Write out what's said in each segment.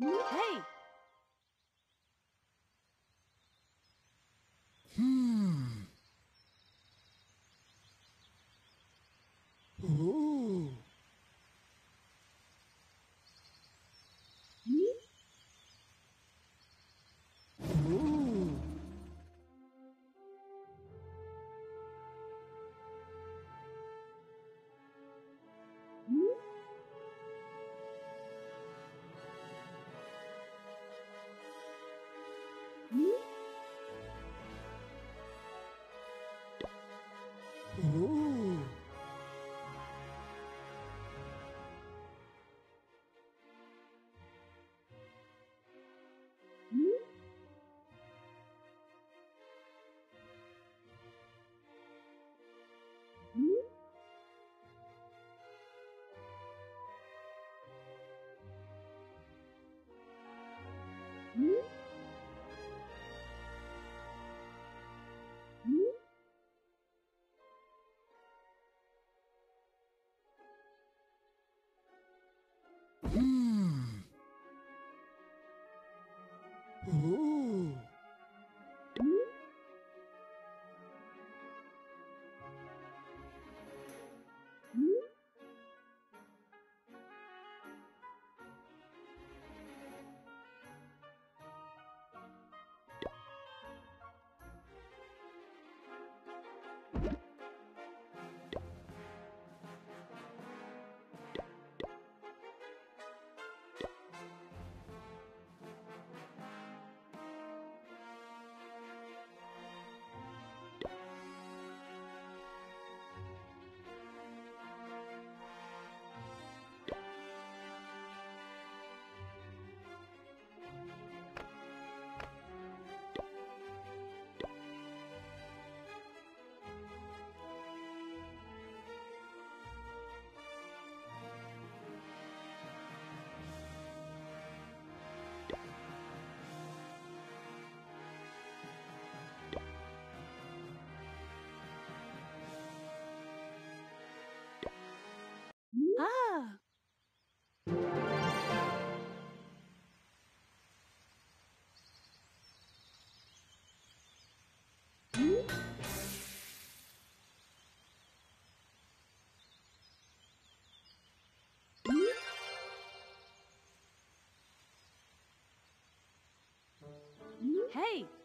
Hey! Hey!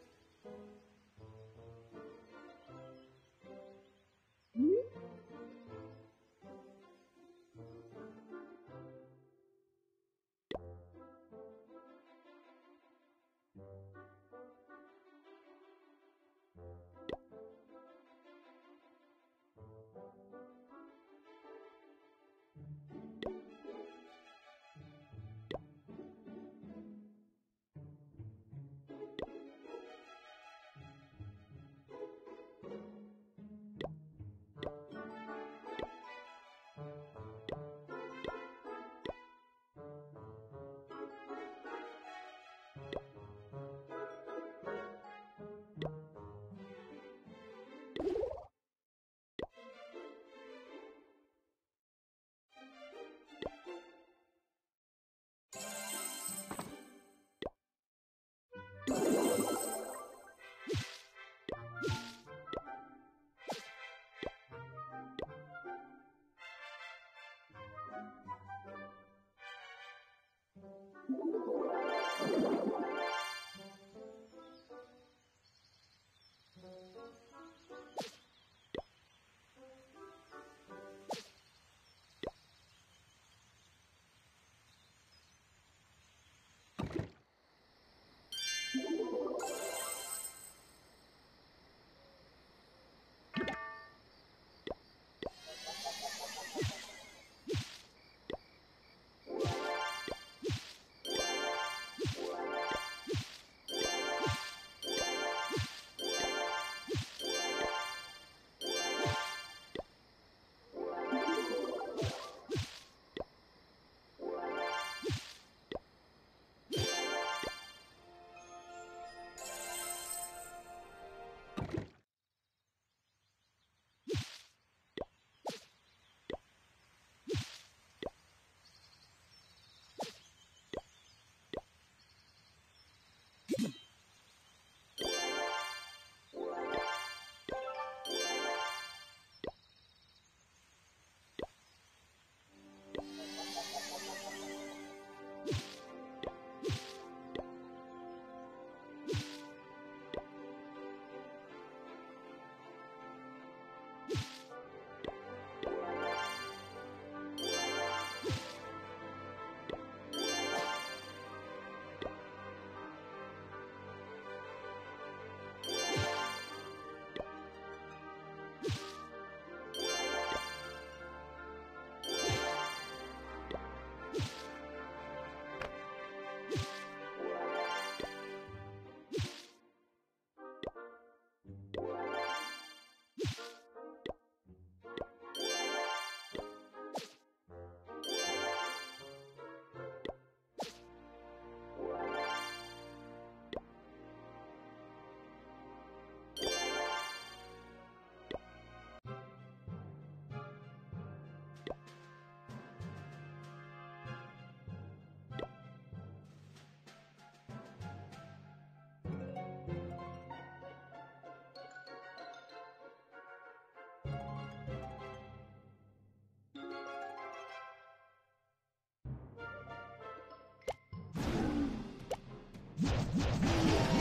やっ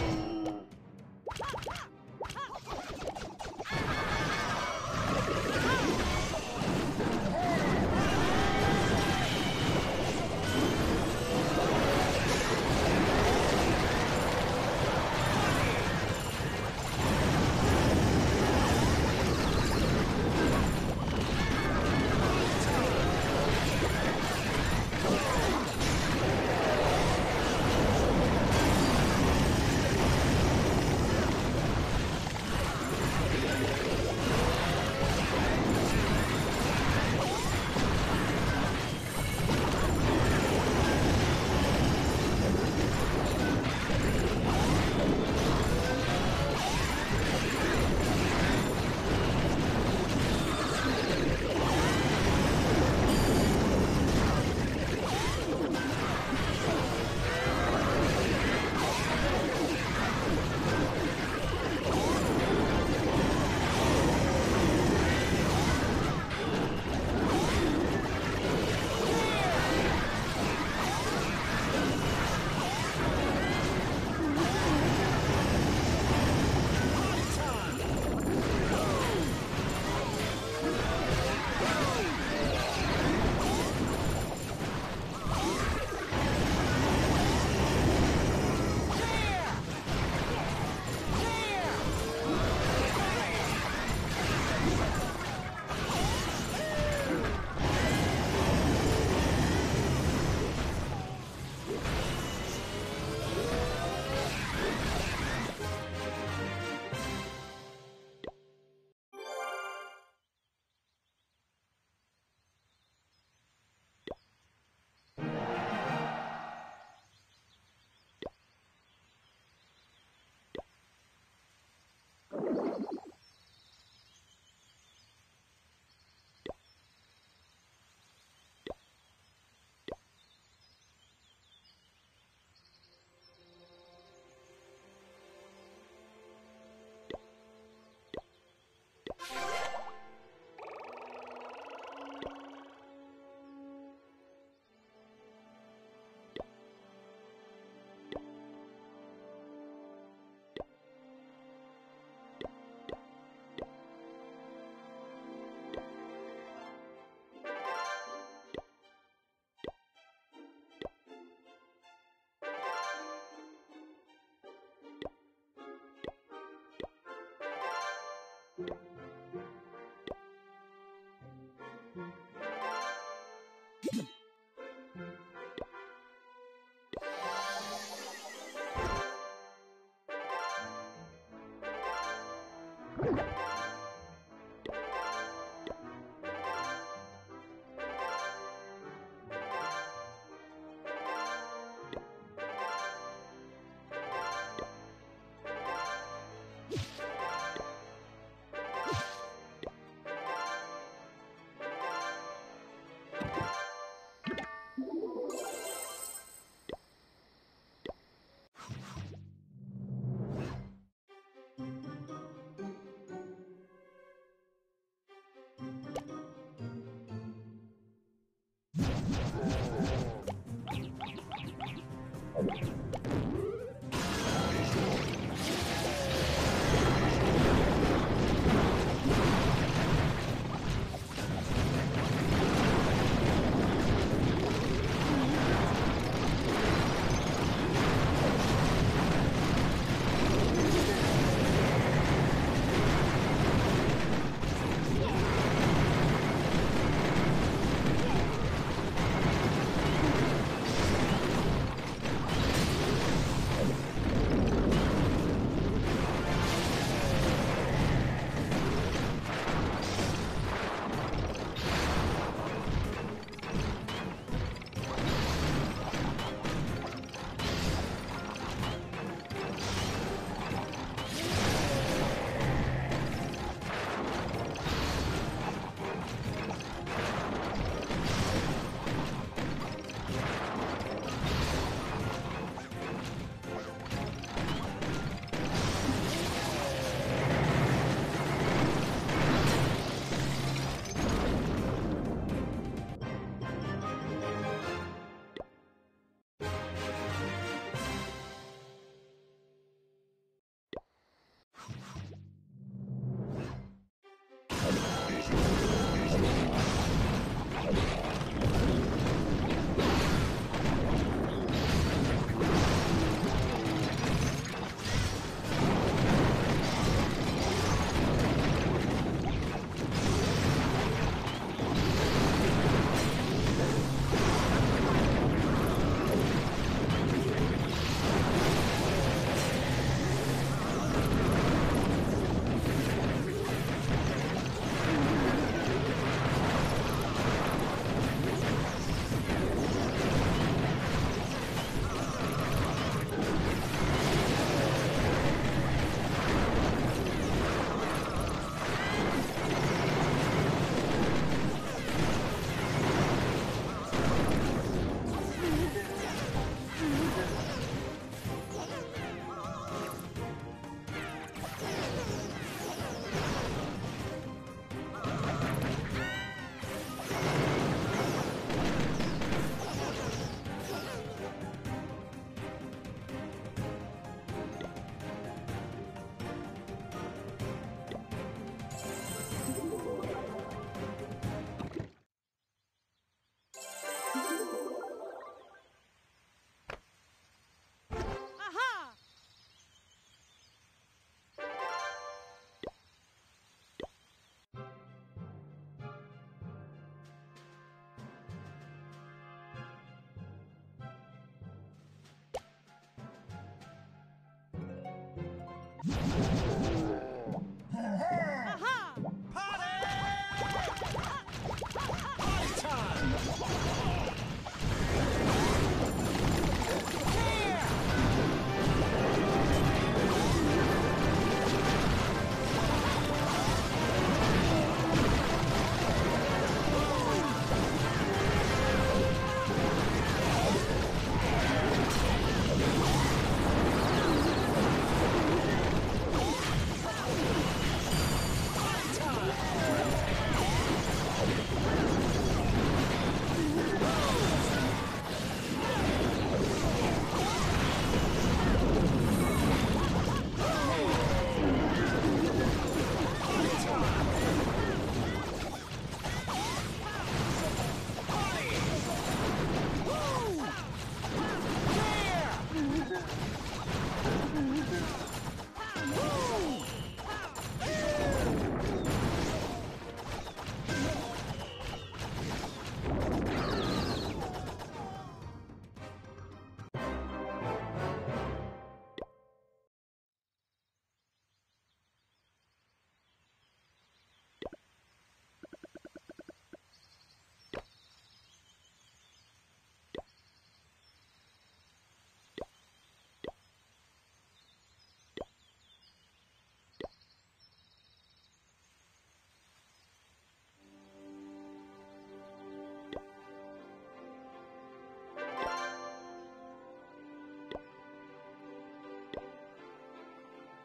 た!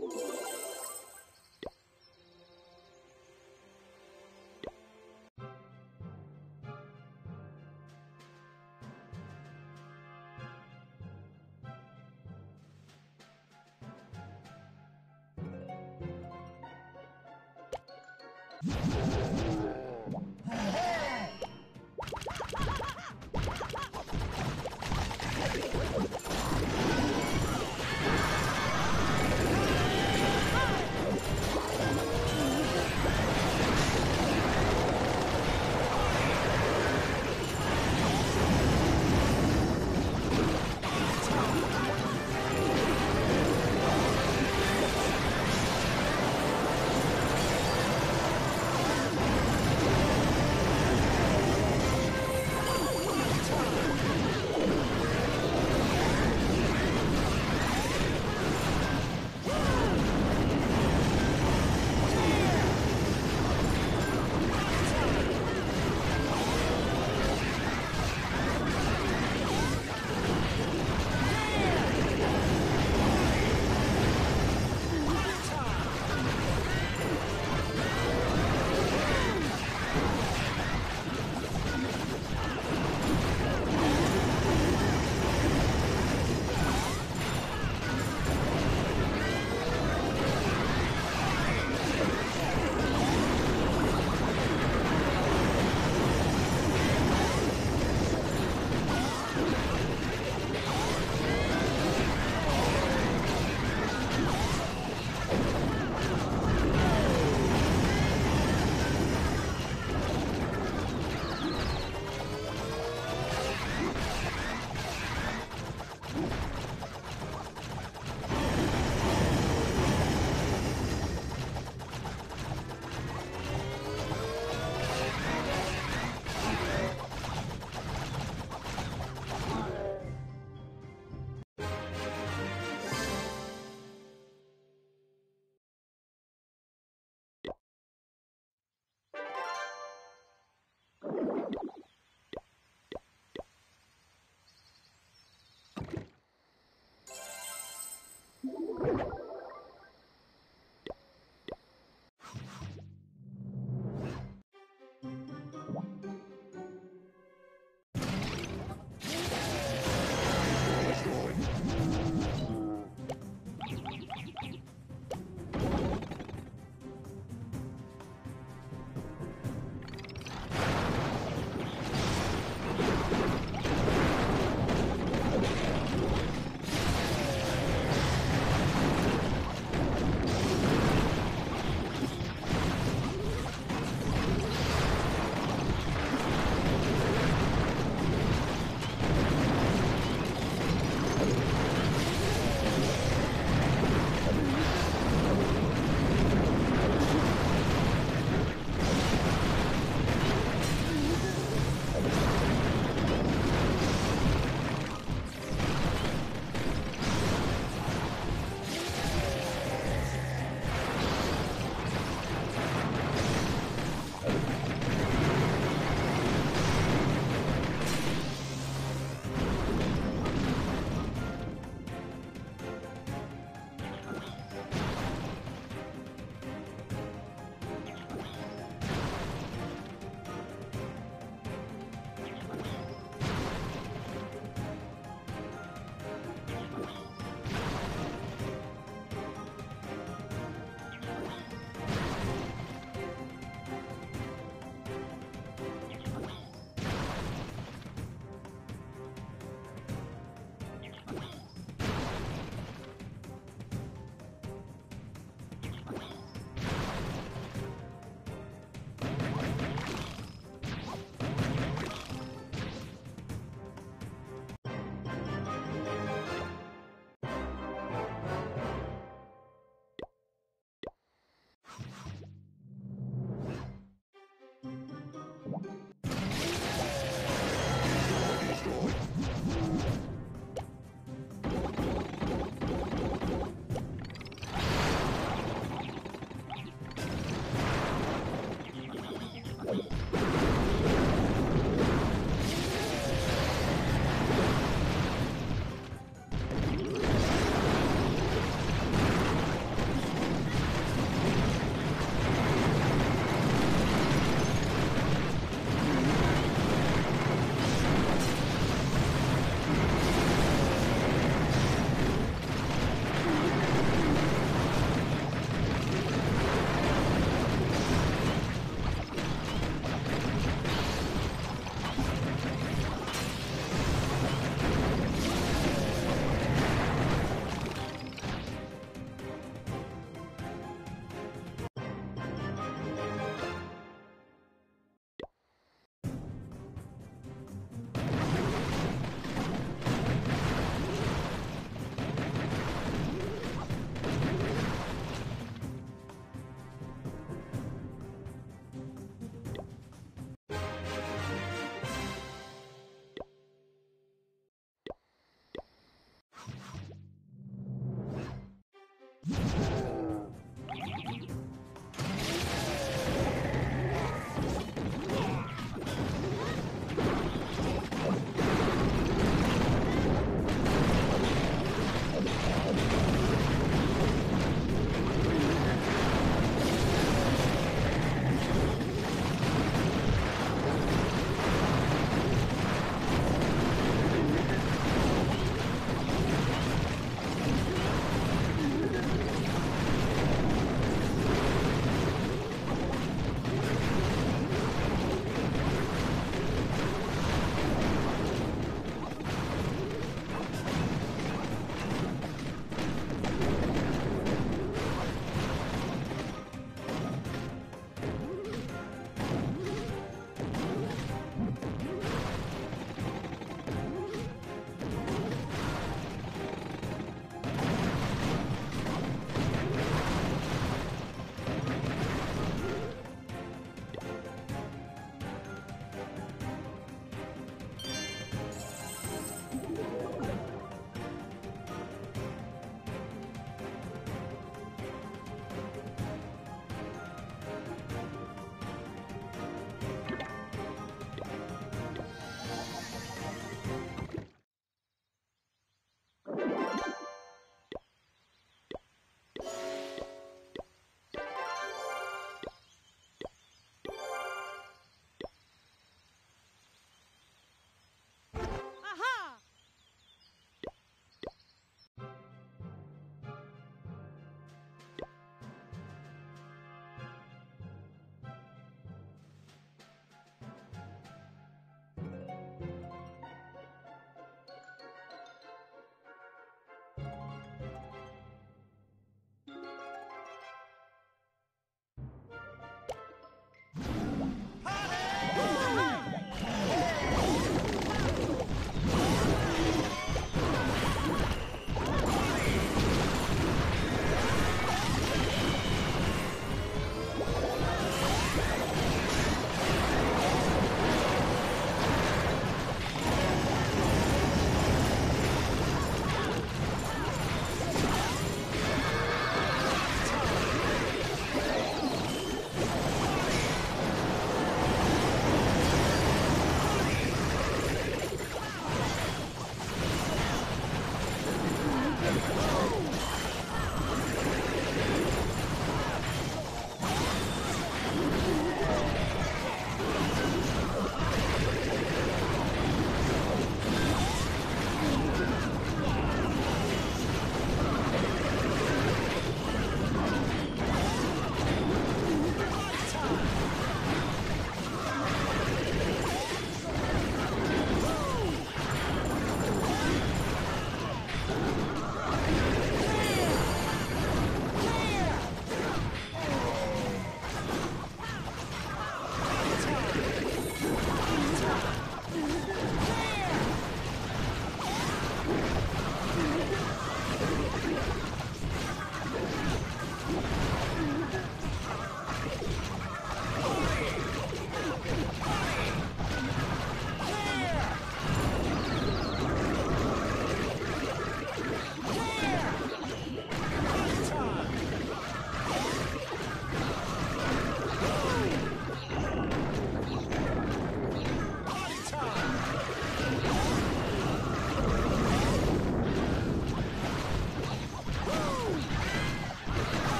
음.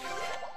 Yeah.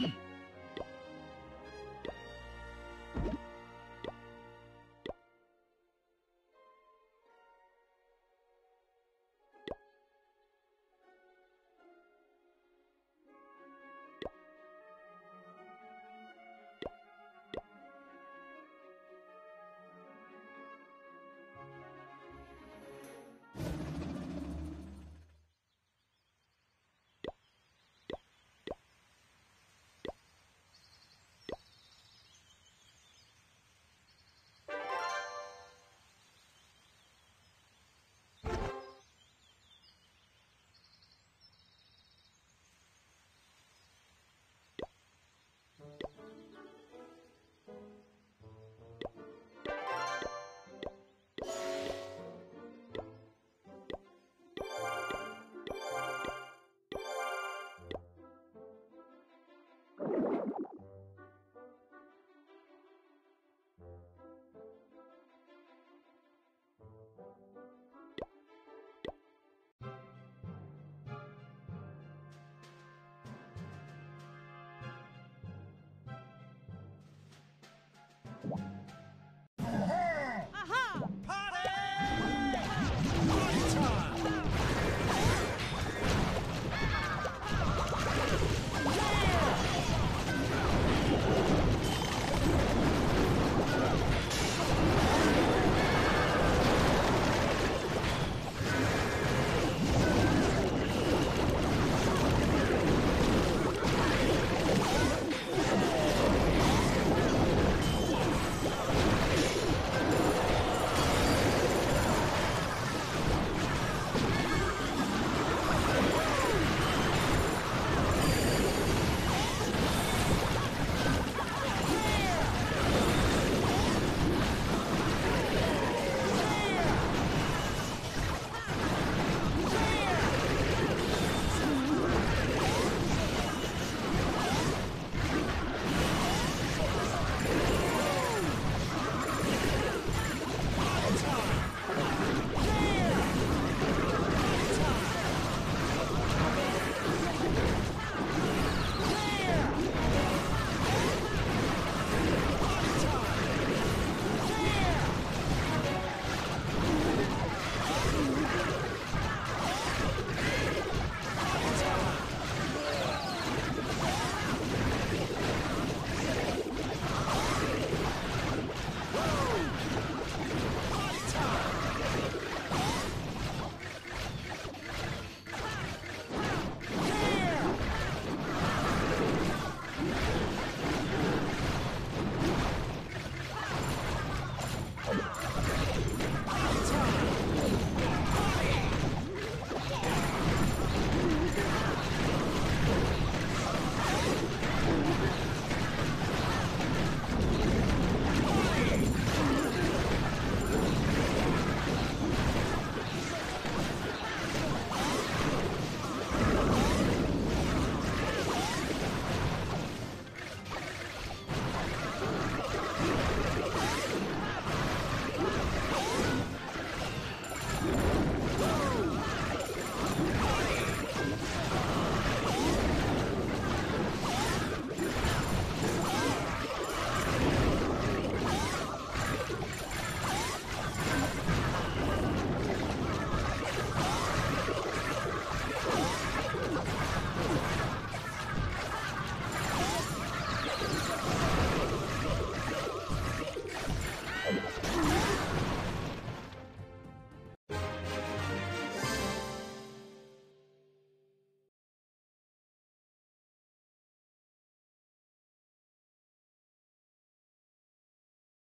Hmm.